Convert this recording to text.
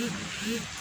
Yeah, yeah.